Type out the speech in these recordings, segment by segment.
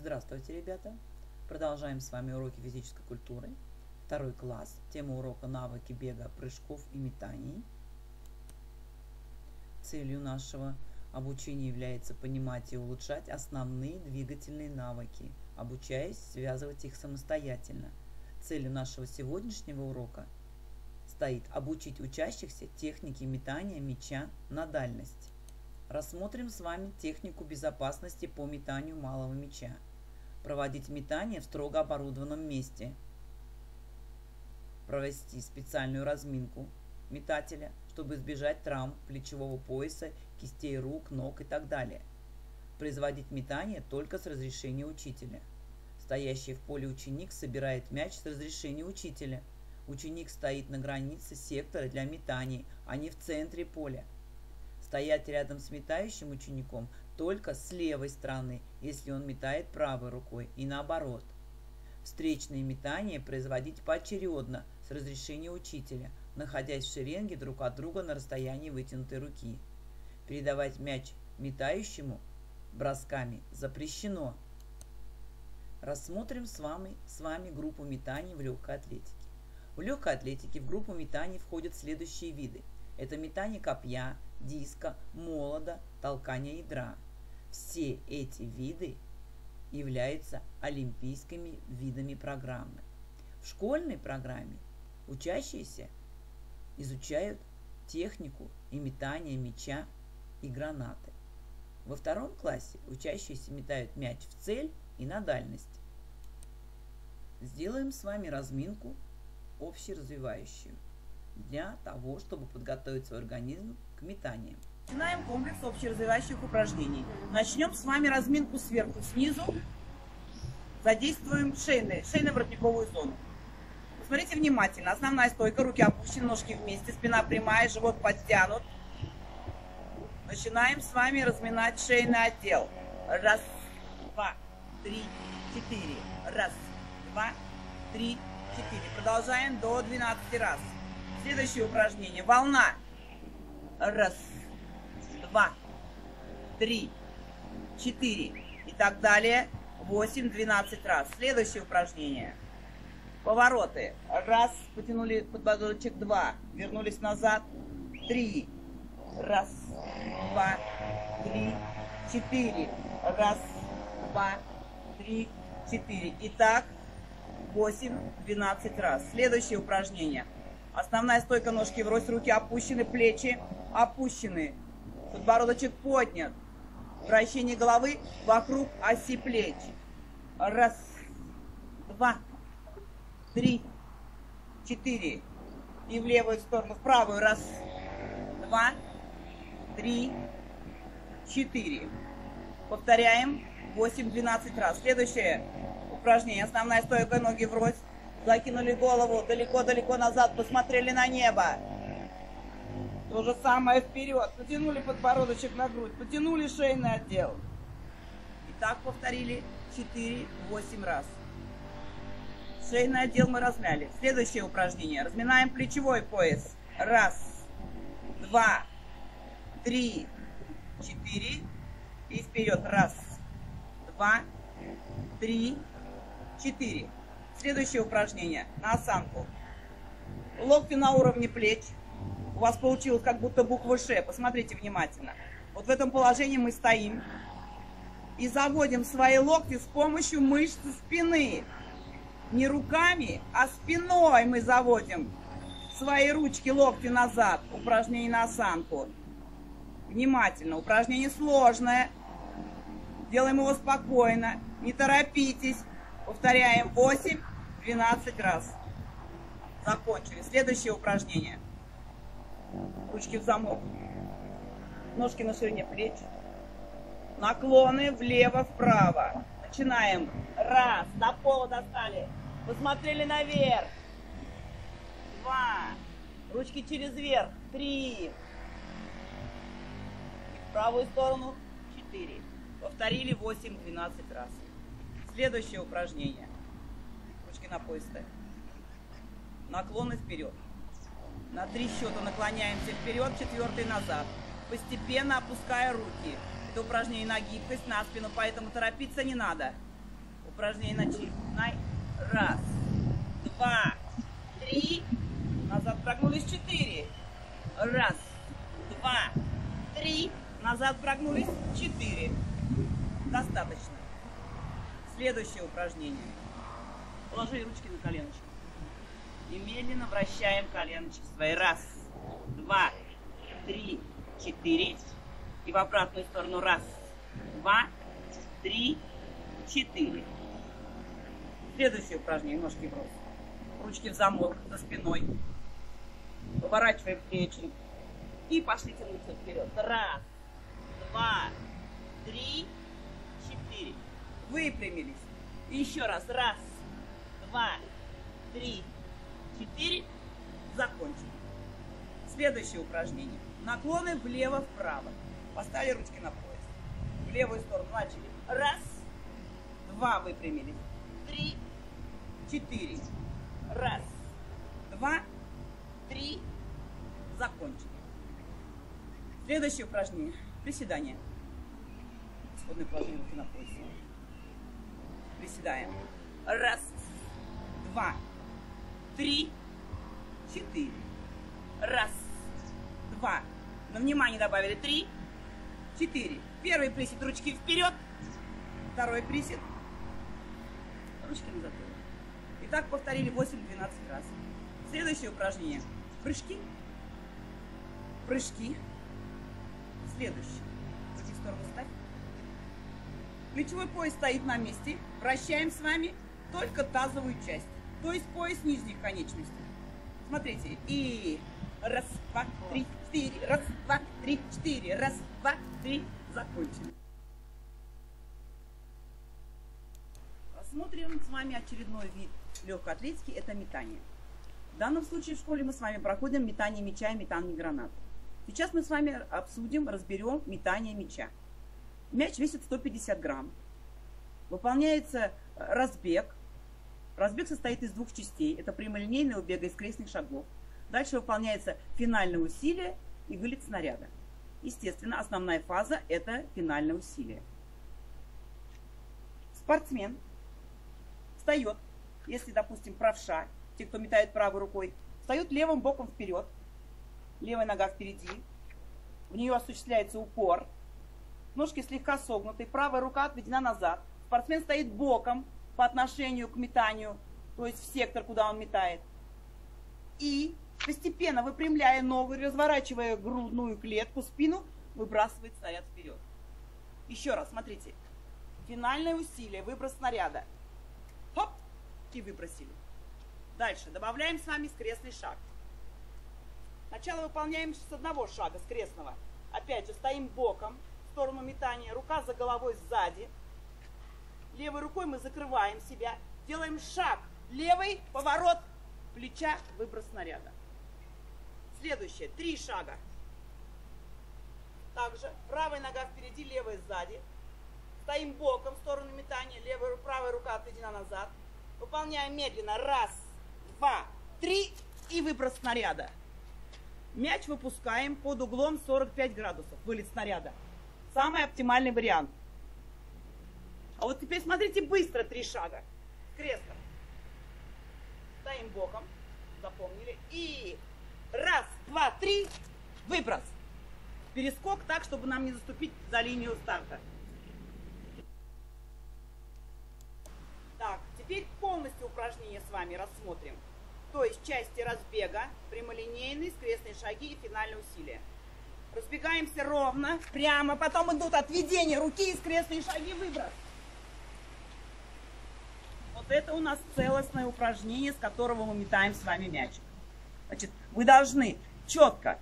Здравствуйте, ребята! Продолжаем с вами уроки физической культуры. Второй класс. Тема урока навыки бега, прыжков и метаний. Целью нашего обучения является понимать и улучшать основные двигательные навыки, обучаясь связывать их самостоятельно. Целью нашего сегодняшнего урока стоит обучить учащихся технике метания мяча на дальность. Рассмотрим с вами технику безопасности по метанию малого мяча. Проводить метание в строго оборудованном месте. Провести специальную разминку метателя, чтобы избежать травм плечевого пояса, кистей рук, ног и так далее. Производить метание только с разрешения учителя. Стоящий в поле ученик собирает мяч с разрешения учителя. Ученик стоит на границе сектора для метаний, а не в центре поля стоять рядом с метающим учеником только с левой стороны, если он метает правой рукой, и наоборот. Встречные метания производить поочередно с разрешения учителя, находясь в шеренге друг от друга на расстоянии вытянутой руки. Передавать мяч метающему бросками запрещено. Рассмотрим с вами, с вами группу метаний в легкой атлетике. В легкой атлетике в группу метаний входят следующие виды. Это метание копья, диска, молода, толкания ядра. Все эти виды являются олимпийскими видами программы. В школьной программе учащиеся изучают технику и метание мяча и гранаты. Во втором классе учащиеся метают мяч в цель и на дальность. Сделаем с вами разминку общеразвивающую для того, чтобы подготовить свой организм к метаниям. Начинаем комплекс общеразвивающих упражнений. Начнем с вами разминку сверху, снизу. Задействуем шейные, шейно-воротниковую зону. Посмотрите внимательно. Основная стойка, руки опущены, ножки вместе, спина прямая, живот подтянут. Начинаем с вами разминать шейный отдел. Раз, два, три, четыре. Раз, два, три, четыре. Продолжаем до 12 раз. Следующее упражнение. Волна. Раз, два, три, четыре и так далее. 8-12 раз. Следующее упражнение. Повороты. Раз, потянули подбородочек, два. Вернулись назад. Три. Раз, два, три, четыре. Раз, два, три, четыре. Итак, 8-12 раз. Следующее упражнение – Основная стойка ножки врозь, руки опущены, плечи опущены. Подбородочек поднят. Вращение головы вокруг оси плеч. Раз, два, три, четыре. И в левую сторону, в правую. Раз, два, три, четыре. Повторяем 8-12 раз. Следующее упражнение. Основная стойка ноги врозь. Закинули голову далеко-далеко назад, посмотрели на небо. То же самое вперед. Потянули подбородочек на грудь, потянули шейный отдел. И так повторили 4-8 раз. Шейный отдел мы размяли. Следующее упражнение. Разминаем плечевой пояс. Раз, два, три, четыре. И вперед. Раз, два, три, четыре. Следующее упражнение на осанку. Локти на уровне плеч. У вас получилось как будто буква Ш. Посмотрите внимательно. Вот в этом положении мы стоим и заводим свои локти с помощью мышц спины. Не руками, а спиной мы заводим свои ручки, локти назад. Упражнение на осанку. Внимательно. Упражнение сложное. Делаем его спокойно. Не торопитесь. Повторяем 8, 12 раз. Закончили. Следующее упражнение. Ручки в замок. Ножки на ширине плеч. Наклоны влево-вправо. Начинаем. Раз. До пола достали. Посмотрели наверх. Два. Ручки через верх. Три. В правую сторону. Четыре. Повторили 8-12 раз. Следующее упражнение. Ручки на пояс ставим. Наклоны вперед. На три счета наклоняемся вперед, четвертый назад. Постепенно опуская руки. Это упражнение на гибкость, на спину, поэтому торопиться не надо. Упражнение начинай. Раз, два, три. Назад прогнулись четыре. Раз, два, три. Назад прогнулись четыре. Достаточно. Следующее упражнение. Положи ручки на коленочки. И медленно вращаем коленочки свои. Раз, два, три, четыре. И в обратную сторону. Раз, два, три, четыре. Следующее упражнение. Ножки в рост. Ручки в замок за спиной. Поворачиваем плечи. И пошли тянуться вперед. Раз, два, три, четыре. Выпрямились. И еще раз. Раз, два, три, четыре. Закончили. Следующее упражнение. Наклоны влево-вправо. Поставили ручки на пояс. В левую сторону начали. Раз, два, выпрямились. Три, четыре. Раз, два, три. Закончили. Следующее упражнение. Приседание. Исходное положение руки на поясе. Приседаем. Раз, два, три, четыре. Раз, два. На внимание добавили три, четыре. Первый присед ручки вперед. Второй присед. Ручки на затылок. И так повторили 8-12 раз. Следующее упражнение. Прыжки. Прыжки. Следующее. В какие стороны ставь. Плечевой пояс стоит на месте. Вращаем с вами только тазовую часть. То есть пояс нижних конечностей. Смотрите. И раз, два, три, четыре. Раз, два, три, четыре. Раз, два, три. Закончили. Рассмотрим с вами очередной вид легкой атлетики. Это метание. В данном случае в школе мы с вами проходим метание мяча и метание гранат. Сейчас мы с вами обсудим, разберем метание мяча. Мяч весит 150 грамм. Выполняется разбег. Разбег состоит из двух частей. Это прямолинейного бега из крестных шагов. Дальше выполняется финальное усилие и вылет снаряда. Естественно, основная фаза – это финальное усилие. Спортсмен встает, если, допустим, правша, те, кто метает правой рукой, встают левым боком вперед, левая нога впереди, в нее осуществляется упор, ножки слегка согнуты, правая рука отведена назад, спортсмен стоит боком по отношению к метанию, то есть в сектор, куда он метает, и постепенно выпрямляя ногу, разворачивая грудную клетку, спину, выбрасывает снаряд вперед. Еще раз, смотрите. Финальное усилие, выброс снаряда. Хоп, и выбросили. Дальше добавляем с вами скрестный шаг. Сначала выполняем с одного шага, с крестного. Опять же, стоим боком сторону метания, рука за головой сзади. Левой рукой мы закрываем себя, делаем шаг. Левый поворот плеча, выброс снаряда. Следующее, три шага. Также правая нога впереди, левая сзади. Стоим боком в сторону метания, левая, правая рука отведена назад. Выполняем медленно. Раз, два, три и выброс снаряда. Мяч выпускаем под углом 45 градусов, вылет снаряда. Самый оптимальный вариант. А вот теперь смотрите быстро три шага. Крестом. Стоим боком, запомнили. И раз, два, три, выброс. Перескок так, чтобы нам не заступить за линию старта. Так, теперь полностью упражнение с вами рассмотрим. То есть части разбега, прямолинейные, скрестные шаги и финальное усилие. Разбегаемся ровно, прямо, потом идут отведение руки и скрестные шаги, выброс. Вот это у нас целостное упражнение, с которого мы метаем с вами мячик. Значит, вы должны четко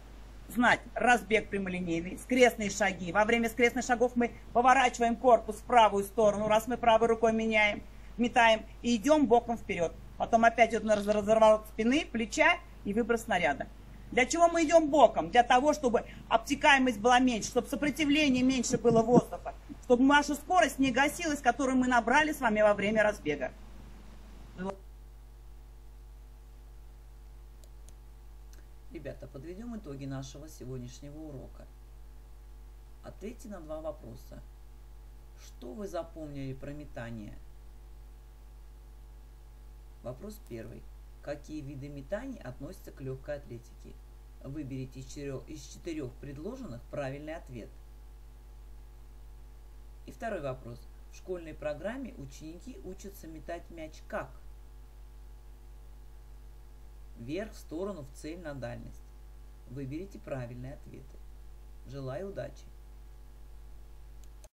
знать разбег прямолинейный, скрестные шаги. Во время скрестных шагов мы поворачиваем корпус в правую сторону, раз мы правой рукой меняем, метаем, и идем боком вперед. Потом опять идет разворот спины, плеча и выброс снаряда. Для чего мы идем боком? Для того, чтобы обтекаемость была меньше, чтобы сопротивление меньше было воздуха, чтобы наша скорость не гасилась, которую мы набрали с вами во время разбега. Ребята, подведем итоги нашего сегодняшнего урока. Ответьте на два вопроса. Что вы запомнили про метание? Вопрос первый. Какие виды метаний относятся к легкой атлетике? Выберите из четырех, предложенных правильный ответ. И второй вопрос. В школьной программе ученики учатся метать мяч как? Вверх, в сторону, в цель, на дальность. Выберите правильные ответы. Желаю удачи!